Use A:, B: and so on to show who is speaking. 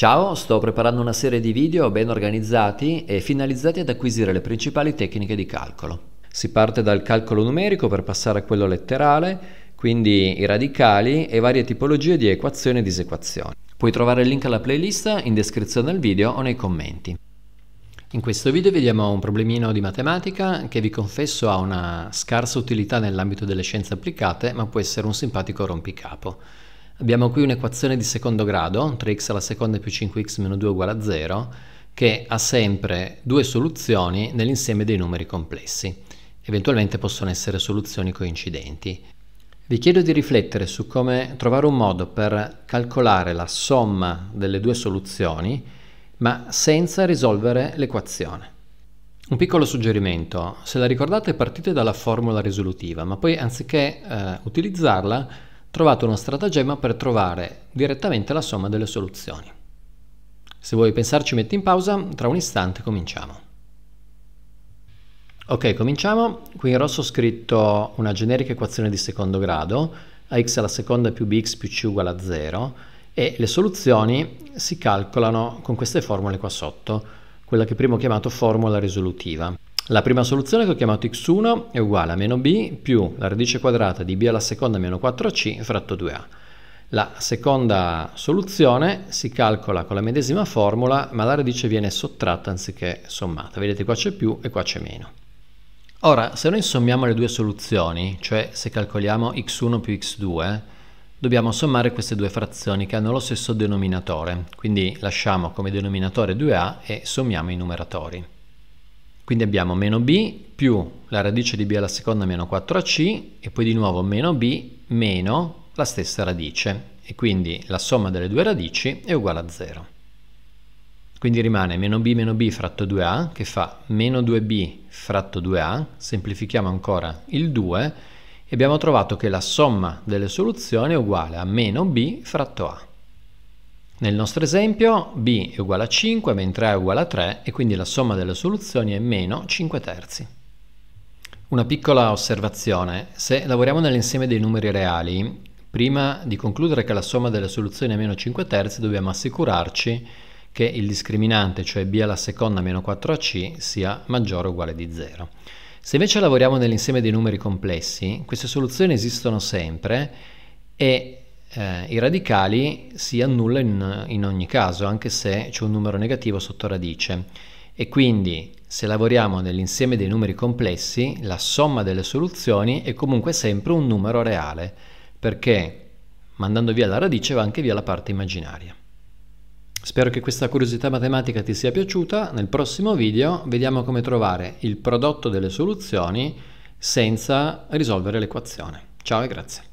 A: Ciao, sto preparando una serie di video ben organizzati e finalizzati ad acquisire le principali tecniche di calcolo. Si parte dal calcolo numerico per passare a quello letterale, quindi i radicali e varie tipologie di equazioni e disequazioni. Puoi trovare il link alla playlist in descrizione del video o nei commenti. In questo video vediamo un problemino di matematica che vi confesso ha una scarsa utilità nell'ambito delle scienze applicate, ma può essere un simpatico rompicapo. Abbiamo qui un'equazione di secondo grado, 3x alla seconda più 5x meno 2 uguale a 0, che ha sempre due soluzioni nell'insieme dei numeri complessi. Eventualmente possono essere soluzioni coincidenti. Vi chiedo di riflettere su come trovare un modo per calcolare la somma delle due soluzioni ma senza risolvere l'equazione. Un piccolo suggerimento, se la ricordate partite dalla formula risolutiva, ma poi anziché eh, utilizzarla trovate uno stratagemma per trovare direttamente la somma delle soluzioni. Se vuoi pensarci metti in pausa, tra un istante cominciamo. Ok, cominciamo. Qui in rosso ho scritto una generica equazione di secondo grado, ax alla seconda più bx più c uguale a 0, e le soluzioni si calcolano con queste formule qua sotto, quella che prima ho chiamato formula risolutiva. La prima soluzione che ho chiamato x1 è uguale a meno b più la radice quadrata di b alla seconda meno 4c fratto 2a. La seconda soluzione si calcola con la medesima formula, ma la radice viene sottratta anziché sommata. Vedete qua c'è più e qua c'è meno. Ora, se noi sommiamo le due soluzioni, cioè se calcoliamo x1 più x2, dobbiamo sommare queste due frazioni che hanno lo stesso denominatore, quindi lasciamo come denominatore 2a e sommiamo i numeratori. Quindi abbiamo meno b più la radice di b alla seconda meno 4ac e poi di nuovo meno b meno la stessa radice e quindi la somma delle due radici è uguale a 0. Quindi rimane meno b meno b fratto 2a che fa meno 2b fratto 2a, semplifichiamo ancora il 2 e abbiamo trovato che la somma delle soluzioni è uguale a meno b fratto a. Nel nostro esempio b è uguale a 5 mentre a è uguale a 3 e quindi la somma delle soluzioni è meno 5 terzi. Una piccola osservazione, se lavoriamo nell'insieme dei numeri reali, prima di concludere che la somma delle soluzioni è meno 5 terzi dobbiamo assicurarci che il discriminante, cioè b alla seconda meno 4ac, sia maggiore o uguale di 0. Se invece lavoriamo nell'insieme dei numeri complessi, queste soluzioni esistono sempre e eh, i radicali si annullano in, in ogni caso, anche se c'è un numero negativo sotto radice. E quindi se lavoriamo nell'insieme dei numeri complessi, la somma delle soluzioni è comunque sempre un numero reale, perché mandando via la radice va anche via la parte immaginaria. Spero che questa curiosità matematica ti sia piaciuta. Nel prossimo video vediamo come trovare il prodotto delle soluzioni senza risolvere l'equazione. Ciao e grazie.